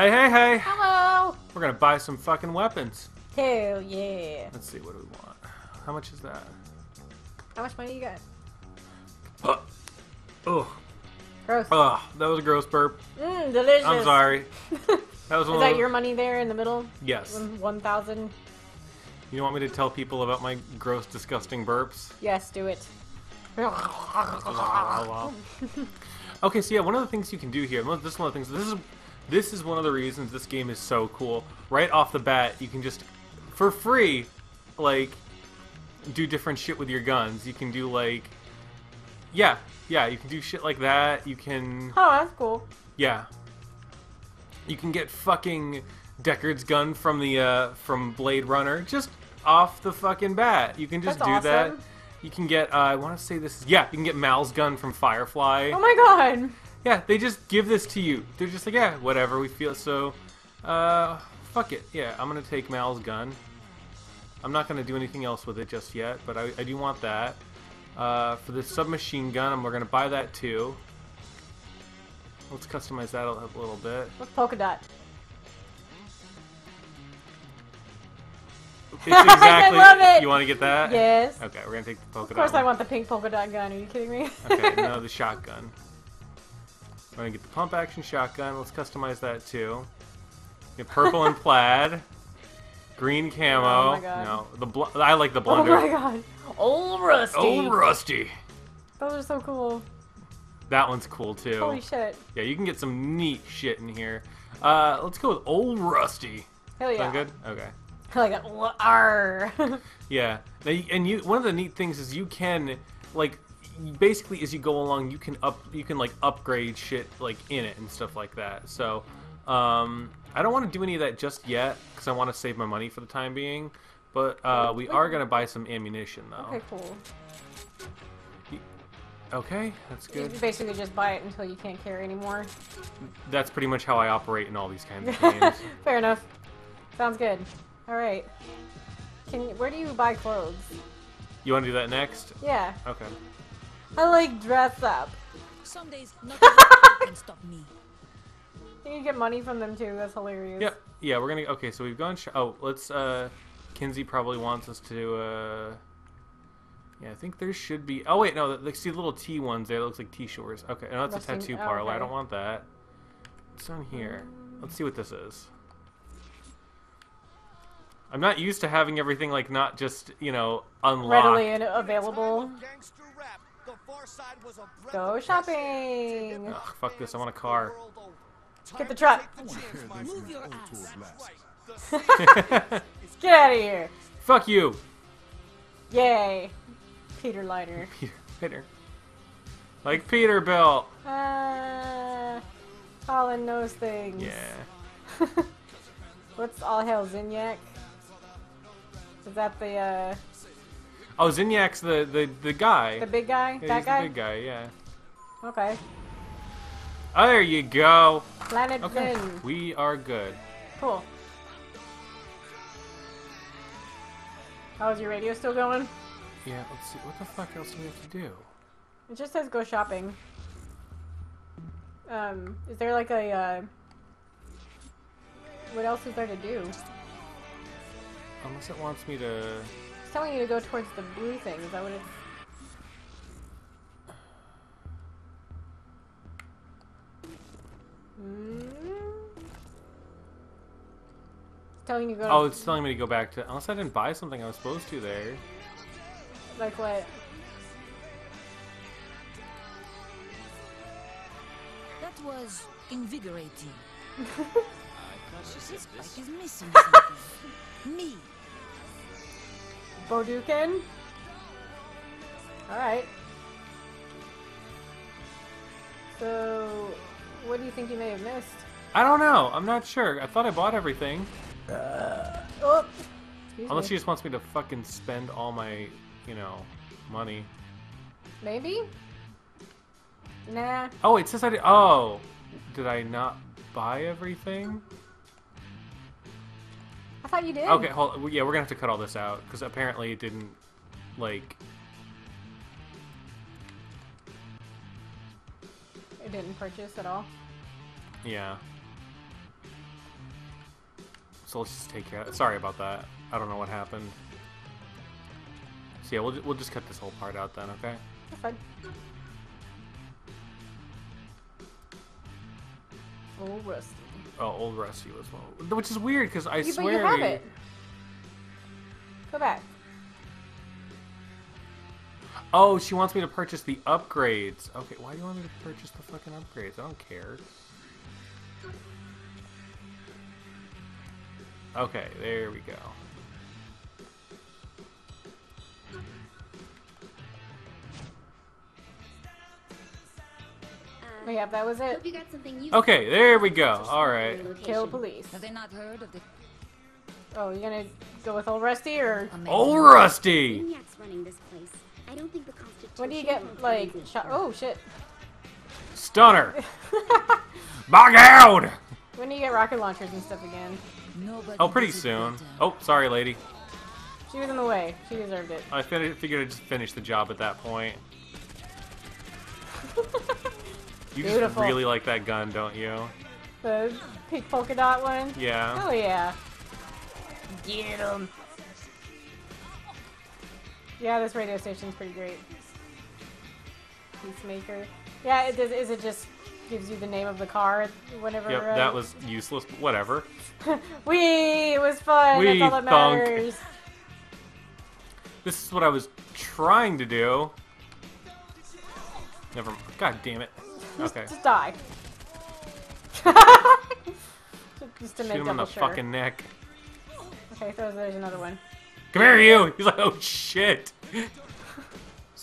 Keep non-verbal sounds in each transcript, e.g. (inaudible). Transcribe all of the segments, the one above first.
Hey, hey, hey! Hello. We're gonna buy some fucking weapons. Hell yeah. Let's see, what do we want? How much is that? How much money you got? Oh, oh, Gross. oh that was a gross burp. Mmm, delicious. I'm sorry. (laughs) That was one Is that those- your money there in the middle? Yes. 1,000? You don't want me to tell people about my gross, disgusting burps? Yes, do it. Ah, (laughs) okay, so yeah, one of the things you can do here. This is one of the things. This is this is one of the reasons this game is so cool. Right off the bat, you can just for free, like, do different shit with your guns. You can do like, yeah, yeah, you can do shit like that. You can, Oh, that's cool. yeah, you can get fucking Deckard's gun from the uh, from Blade Runner just off the fucking bat. You can just That's do that. awesome. You can get. Uh, I want to say this is yeah. You can get Mal's gun from Firefly. Oh my god. Yeah, they just give this to you. They're just like, yeah, whatever. We feel so. Uh, fuck it. Yeah, I'm gonna take Mal's gun. I'm not gonna do anything else with it just yet, but I, I do want that. Uh, for the submachine gun, we're gonna buy that too. Let's customize that a, little bit. What's polka dot? It's (laughs) exactly. (laughs) love it. You want to get that? Yes. Okay, we're gonna take the polka dot. Of course, dot I want the pink polka dot gun. Are you kidding me? Okay, no, (laughs) the shotgun. We're gonna get the pump action shotgun. Let's customize that too. Get purple and plaid, green camo. Oh my God. No, the bl- I like the blunder. oh my god. Old Rusty. Oh, rusty. Those are so cool. That one's cool too. Holy shit. Yeah, you can get some neat shit in here. Uh, let's go with old rusty. Hell yeah. Sound good? Okay. (laughs) Like. Wha- (laughs) Yeah, Now, you- and you one of the neat things is you can like basically as you go along you can up you can like upgrade shit like in it and stuff like that. So um, I don't want to do any of that just yet because I want to save my money for the time being. But uh, we are gonna buy some ammunition though. okay, cool. Okay, that's You good. basically just buy it until you can't carry anymore. That's pretty much how I operate in all these kinds of (laughs) games. Fair enough. Sounds good. All right. Can you, where do you buy clothes? You want to do that next? Yeah, Okay. I like dress up. Some days nothing can stop me. (laughs) You can get money from them too. That's hilarious. Yep. Yeah, we're gonna. Okay, so we've gone. Sh- oh, let's. uh Kinzie probably wants us to. uh Yeah, I think there should be. Oh wait, no. Like, see the little T ones there. It looks like T shores. Okay, no, that's a tattoo oh, parlor. I don't want that. What's on here? Let's see what this is. I'm not used to having everything like not just you know unlocked. Readily and available. Gangster rap, the far side was a Go shopping. Ugh, fuck this. I want a car. Get the truck. Move your ass. (laughs) Get out of here. fuck you, Yay. Peter Lighter. (laughs) Peter. Peter. Like Peterbilt. Uh, Colin knows things. Yeah. (laughs) What's all hell Zinyak? Is that the uh Oh, Zinyak's the the the guy. the big guy? Yeah, that he's guy? the big guy. Yeah. Okay. Oh, there you go. Planet Okay, Zin. we are good. Cool. How's your radio still going? Yeah, let's see. What the fuck else do we have to do? It just says go shopping. Um, is there like a uh what else is there to do? Unless it wants me to. It's telling you to go towards the blue thing. Is that what it's? Hmm? It's telling you to go. Oh, it's telling me to go back to. Unless I didn't buy something I was supposed to there. like what? That was invigorating. (laughs) This bike is missing something. (laughs) Me. Bodukin. All right. So, what do you think you may have missed? I don't know. I'm not sure. I thought I bought everything. Uh, oh, excuse Unless me. she just wants me to fucking spend all my, you know, money. maybe. Nah. Oh, it says I did. Oh, did I not buy everything? I thought you did. Okay, hold. Yeah, we're gonna have to cut all this out because apparently it didn't, like. It didn't purchase at all. Yeah. So let's just take care of. Sorry about that. I don't know what happened. So yeah, we'll, we'll just cut this whole part out then, okay? That's fine. Oh, Rusty. Oh, old Rusty was well. Which is weird because I You, but swear you have we- it. Go back. Oh, she wants me to purchase the upgrades. Okay, why do you want me to purchase the fucking upgrades? I don't care. Okay, there we go. Yeah, that was it. Hope you got something you Okay, there we go. All right. Kill police. Have they not heard of the Oh, you gonna go with old Rusty or amazing? Old Rusty. Maniac's running this place. I don't think the Constitution. when do you get like shot? Oh shit! Stunner. (laughs) Bog out. When do you get rocket launchers and stuff again? Nobody Oh, pretty soon. Oh, sorry, lady. She was in the way. She deserved it. I figured I'd just finish the job at that point. (laughs) You just Beautiful. really like that gun, don't you? The pink polka dot one. Yeah. Oh yeah. Get him. Yeah, this radio station's pretty great. Peacemaker. Yeah, it does. Is it just gives you the name of the car whenever? Yep, uh, that was useless, but whatever. (laughs) Wee! It was fun. Wee, That's all that thunk. matters. This is what I was trying to do. Never. God damn it. Okay. Just die. (laughs) just to Shoot make him in the sure. fucking neck. Okay, so there's another one. Come here, you! He's like, oh shit! (laughs)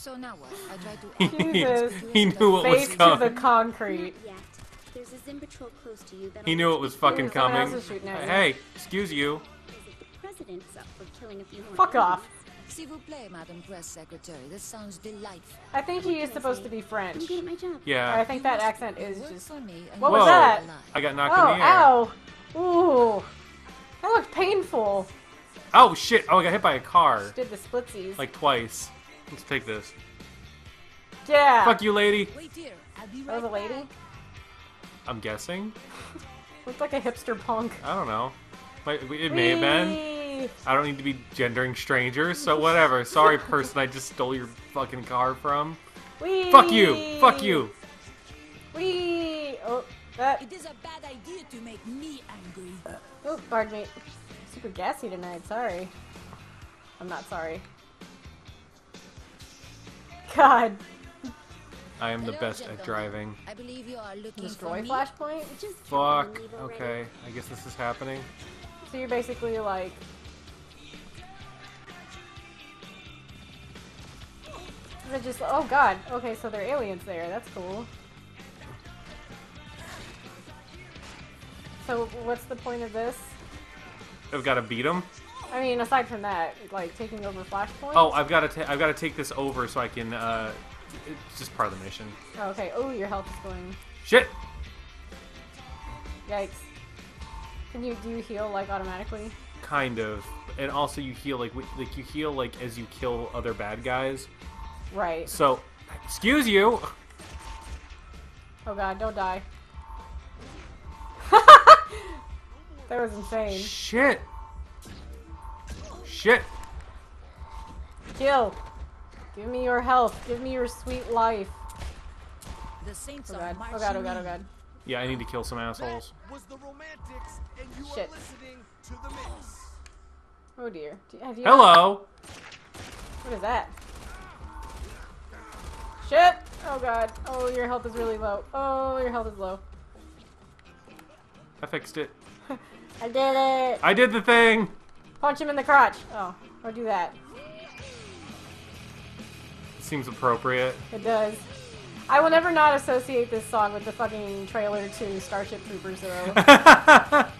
So now what? I try to. he, (laughs) Jesus. he knew what was Face to the coming. concrete. A Zin patrol close to you. He knew it was fucking coming. is shooting at you. Hey, excuse you. The president's up for killing a few more. Fuck off. S'il vous plaît, Madam Press Secretary. This sounds delightful. I think he is supposed to be French. I'm good at my job. I think that accent is just. for me What was Whoa! that? I got knocked Oh, in the air. ow! Ooh. That looked painful. Oh shit! Oh, I got hit by a car. Did the splitsies. Like twice. Let's take this. yeah. Fuck you, lady. Wait here. I'll be right was a lady? back. I'm guessing. (laughs) Looked like a hipster punk. I don't know. Might- It may have been. Whee! I don't need to be gendering strangers, so whatever. Sorry, person I just stole your fucking car from. Whee! Fuck you! Fuck you! Whee! Oh, that. It is a bad idea to make me angry. Oh, pardon me. Super gassy tonight. Sorry. I'm not sorry. God. I am the Hello, best at driving. I believe you are looking Destroy for. Flashpoint? Just Fuck. Okay, I guess this is happening. So you're basically like. They're just. Oh god. Okay, so they're aliens there. That's cool. So what's the point of this? I've got to beat them. I mean, aside from that, like taking over Flashpoint. Oh, I've got to. I've got to take this over so I can. uh It's just part of the mission. Oh, okay. Oh, your health is going. Shit! Yikes. Can you do you heal like automatically? Kind of. And also, you heal like like you heal like as you kill other bad guys. Right. So, excuse you. Oh god, don't die. (laughs) that was insane. Shit. Shit. Kill. Give me your health. Give me your sweet life. The saints Oh are god. Oh god. Oh god. Oh god. Yeah, I need to kill some assholes. Was the Romantics, and you Shit. are listening to the mix. Oh dear. Have you Hello. What is that? Shit! Oh god. Oh, your health is really low. Oh, your health is low. I fixed it. (laughs) I did it! I did the thing. Punch him in the crotch. Oh, or do that. Seems appropriate. It does. I will never not associate this song with the fucking trailer to Starship Troopers, though. (laughs)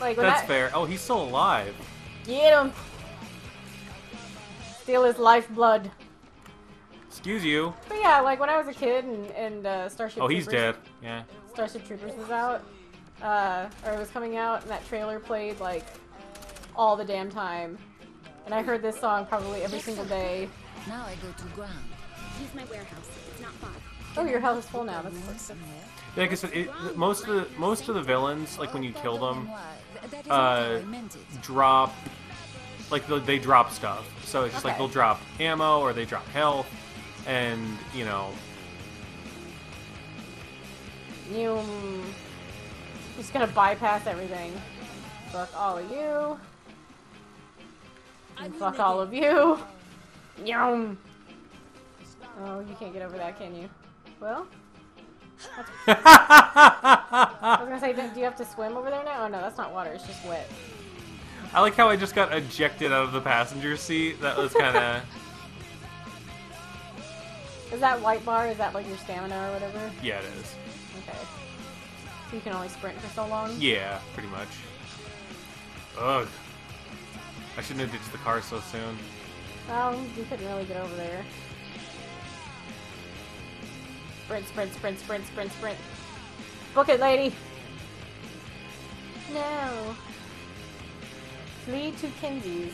Like, when that, fair. Oh, he's still alive. Get him! Steal his lifeblood. Excuse you. But yeah, like when I was a kid and, and uh, Starship Oh, he's Troopers, dead. Yeah. Starship Troopers was out, uh, or it was coming out, and that trailer played like all the damn time. And I heard this song probably every single day. Now I go to ground. Use my warehouse. It's not far. Oh, your health is full now. That's perfect. Yeah, like I said, it, most of the most of the villains, like when you kill them, uh, not how I meant it. drop like they- they drop stuff. So it's just like they'll drop ammo or they drop health, and you know, You. Mm, just gonna bypass everything. Fuck all of you. And fuck all of you. Yum. Oh, you can't get over that, can you? Well. (laughs) I was gonna say, do do you have to swim over there now? Oh no, that's not water. It's just wet. I like how I just got ejected out of the passenger seat. That was kind of (laughs) Is that white bar? Is that like your stamina or whatever? yeah, it is. Okay. So you can only sprint for so long. Yeah, pretty much. Ugh. I shouldn't have ditched the car so soon. Well, you couldn't really get over there. Sprint, sprint, sprint, sprint, sprint, sprint. Book it, lady! No. Flee to Kinzie's.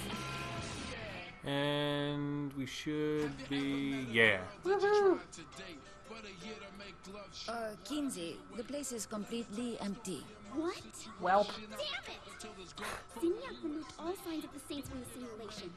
And we should be yeah. Woohoo! Uh, Kinzie, the place is completely empty. What? Welp. Damn it! Zinyak removed all signs of the Saints from the simulation.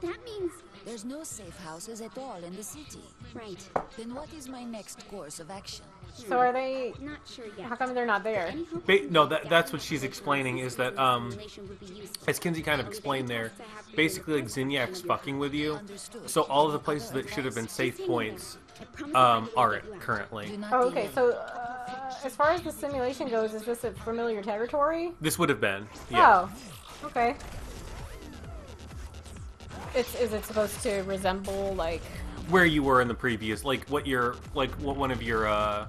That means... There's no safe houses at all in the city. Right. Then what is my next course of action? So are they... Not sure yet. How come they're not there? Ba- no, that- that's what she's explaining, is that, um, simulation would be used. As Kinzie kind of explained there, basically like Zinyak's fucking with you. So all of the places that should have been safe points then. I promise um, are get it you out. currently. Oh, okay, so uh, as far as the simulation goes, is this a familiar territory? This would have been yeah. Oh, okay. It's is it supposed to resemble like where you were in the previous like what your like what one of your uh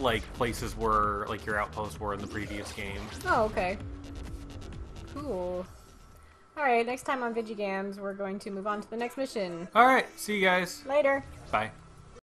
like places were like your outposts were in the previous game Oh, okay. Cool. Alright, next time on Vidja Gamz, we're going to move on to the next mission. all right see you guys Later. bye